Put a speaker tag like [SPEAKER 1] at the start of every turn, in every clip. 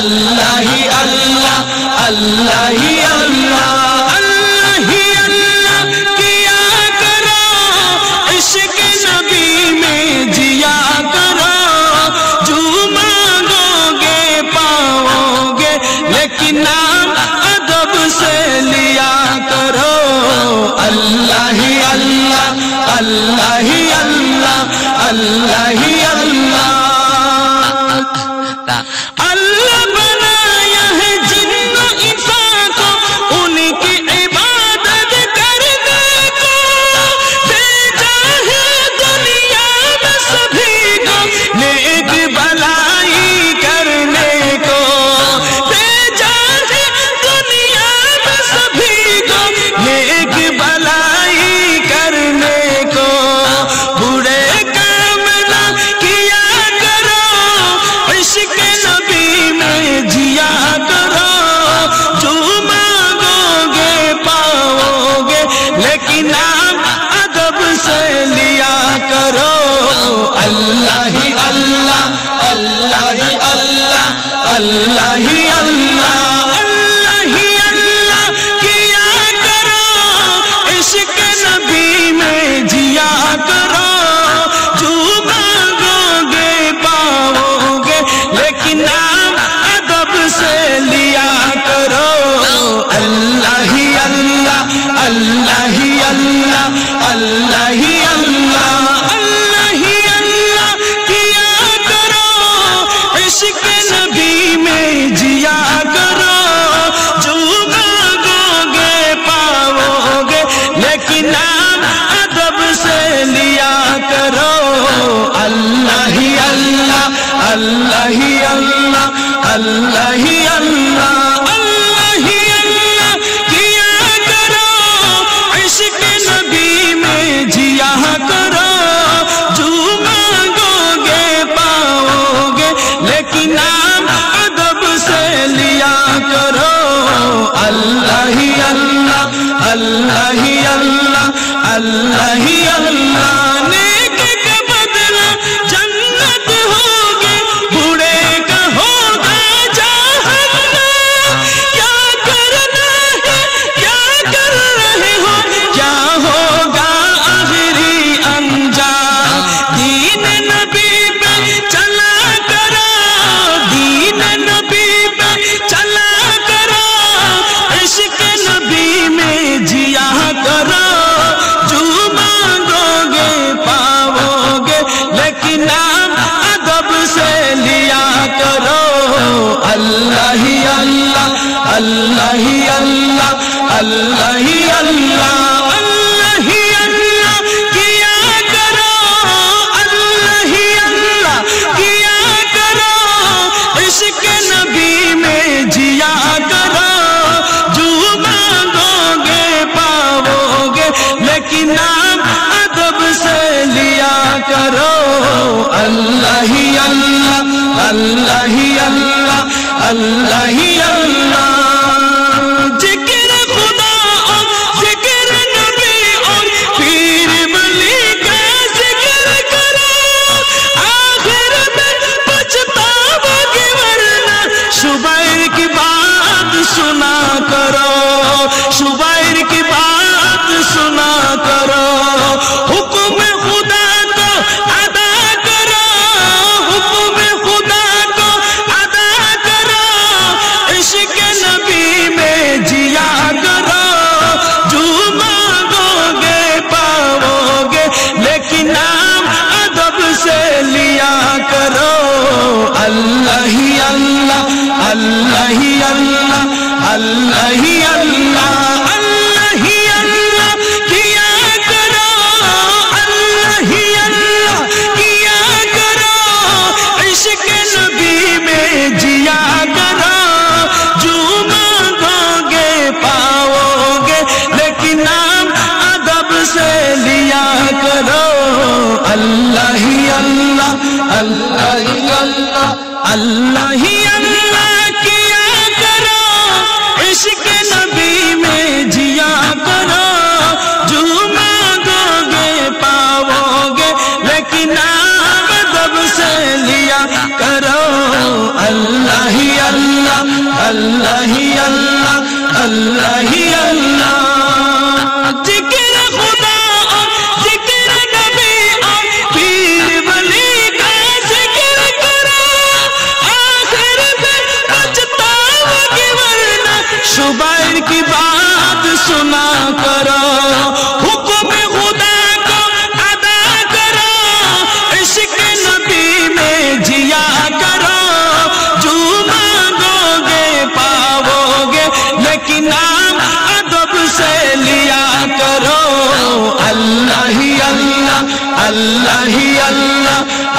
[SPEAKER 1] اللہ ہی اللہ اللہ ہی اللہ اللہ ہی اللہ کیا کرو؟ عشق نبی میں جیا کرو، جو مانگو گے پاؤ گے لیکن ادب سے لیا کرو۔ اللہ ہی اللہ اللہ ہی اللہ اللہ ہی اللہ ہی الله يا الله اللہ اللہ کیا کرو؟ اللہ اللہ، کیا کرو؟ عشق نبی میں جیا کرو، جو مانگو گے پاؤ گے لیکن آپ ادب سے لیا کرو۔ اللہ اللہ اللہ اللہ اللہ اللہ۔ زبیر کی بات اللہ ہی اللہ اللہ ہی اللہ، کیا کرو؟ اللہ اللہ، کیا گے لیکن ادب سے کرو۔ اللہ اللہ اللہ ہی اللہ اللہ ہی الله الله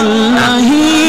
[SPEAKER 1] الله